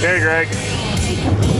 Hey, Greg.